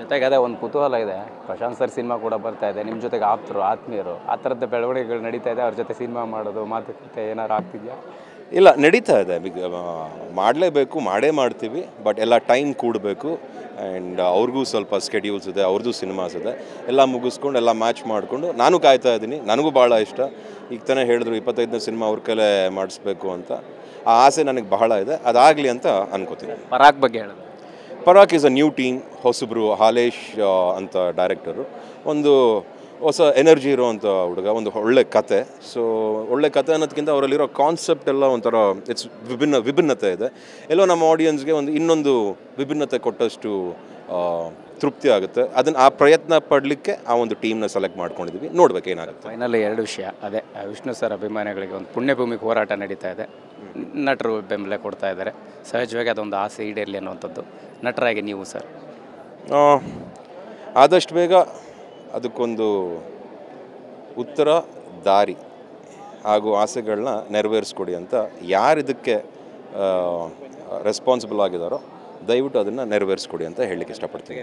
ಜೊತೆಗೆ ಅದೇ ಒಂದು ಕುತೂಹಲ ಇದೆ. ಪ್ರಶಾಂತ್ ಸರ್ ಸಿನಿಮಾ ಕೂಡ ಬರ್ತಾ ಇದೆ. ನಿಮ್ಮ ಜೊತೆಗೆ ಆಪ್ತರು ಆತ್ಮೀಯರು ಆ ಥರದ ಬೆಳವಣಿಗೆಗಳು ನಡೀತಾ ಇದೆ. ಅವ್ರ ಜೊತೆ ಸಿನಿಮಾ ಮಾಡೋದು ಮಾತುಕತೆ ಏನಾರು ಆಗ್ತಿದೆಯಾ? ಇಲ್ಲ ನಡೀತಾ ಇದೆ. ಮಾಡಲೇಬೇಕು ಮಾಡೇ ಮಾಡ್ತೀವಿ. ಬಟ್ ಎಲ್ಲ ಟೈಮ್ ಕೂಡಬೇಕು. ಆ್ಯಂಡ್ ಅವ್ರಿಗೂ ಸ್ವಲ್ಪ ಸ್ಕೆಡ್ಯೂಲ್ಸ್ ಇದೆ ಅವ್ರದ್ದು ಸಿನಿಮಾಸ್ ಇದೆ. ಎಲ್ಲ ಮುಗಿಸ್ಕೊಂಡು ಎಲ್ಲ ಮ್ಯಾಚ್ ಮಾಡಿಕೊಂಡು ನಾನು ಕಾಯ್ತಾ ಇದ್ದೀನಿ. ನನಗೂ ಭಾಳ ಇಷ್ಟ. ಈಗ ತಾನೇ ಹೇಳಿದ್ರು ಇಪ್ಪತ್ತೈದನೇ ಸಿನಿಮಾ ಅವ್ರ ಕೈಲೇ ಮಾಡಿಸ್ಬೇಕು ಅಂತ. ಆ ಆಸೆ ನನಗೆ ಬಹಳ ಇದೆ. ಅದಾಗಲಿ ಅಂತ ಅನ್ಕೋತೀನಿ. ಪರಾಗ್ ಬಗ್ಗೆ ಹೇಳೋದು. Parag is a new team ಹೊಸಬ್ರು ಹಾಲೇಶ್ ಅಂತ ಡೈರೆಕ್ಟರು ಒಂದು ಹೊಸ ಎನರ್ಜಿ ಇರೋವಂಥ ಹುಡುಗ, ಒಂದು ಒಳ್ಳೆ ಕತೆ. ಸೊ ಒಳ್ಳೆ ಕತೆ ಅನ್ನೋದಕ್ಕಿಂತ ಅವರಲ್ಲಿರೋ ಕಾನ್ಸೆಪ್ಟ್ ಎಲ್ಲ ಒಂಥರ ಇಟ್ಸ್ ವಿಭಿನ್ನ, ವಿಭಿನ್ನತೆ ಇದೆ. ಎಲ್ಲೋ ನಮ್ಮ ಆಡಿಯನ್ಸ್ಗೆ ಒಂದು ಇನ್ನೊಂದು ವಿಭಿನ್ನತೆ ಕೊಟ್ಟಷ್ಟು ತೃಪ್ತಿ ಆಗುತ್ತೆ. ಅದನ್ನು ಆ ಪ್ರಯತ್ನ ಪಡಲಿಕ್ಕೆ ಆ ಒಂದು ಟೀಮ್ನ ಸೆಲೆಕ್ಟ್ ಮಾಡ್ಕೊಂಡಿದ್ವಿ. ನೋಡ್ಬೇಕು ಏನಾಗುತ್ತೆ. ಫೈನಲ್ ಎರಡು ವಿಷಯ. ಅದೇ ವಿಷ್ಣು ಸರ್ ಅಭಿಮಾನಿಗಳಿಗೆ ಒಂದು ಪುಣ್ಯಭೂಮಿಗೆ ಹೋರಾಟ ನಡೀತಾ ಇದೆ. ನಟರು ಬೆಂಬಲ ಕೊಡ್ತಾ ಇದ್ದಾರೆ. ಸಹಜವಾಗಿ ಅದೊಂದು ಆಸೆ ಈಡೇರಲಿ ಅನ್ನುವಂಥದ್ದು. ನಟರಾಗಿ ನೀವು, ಸರ್? ಆದಷ್ಟು ಬೇಗ ಅದಕ್ಕೊಂದು ಉತ್ತರ, ದಾರಿ ಹಾಗೂ ಆಸೆಗಳನ್ನ ನೆರವೇರಿಸ್ಕೊಡಿ ಅಂತ ಯಾರು ಇದಕ್ಕೆ ರೆಸ್ಪಾನ್ಸಿಬಲ್ ಆಗಿದ್ದಾರೋ ದಯವಿಟ್ಟು ಅದನ್ನು ನೆರವೇರಿಸ್ಕೊಡಿ ಅಂತ ಹೇಳಲಿಕ್ಕೆ ಇಷ್ಟಪಡ್ತೀನಿ.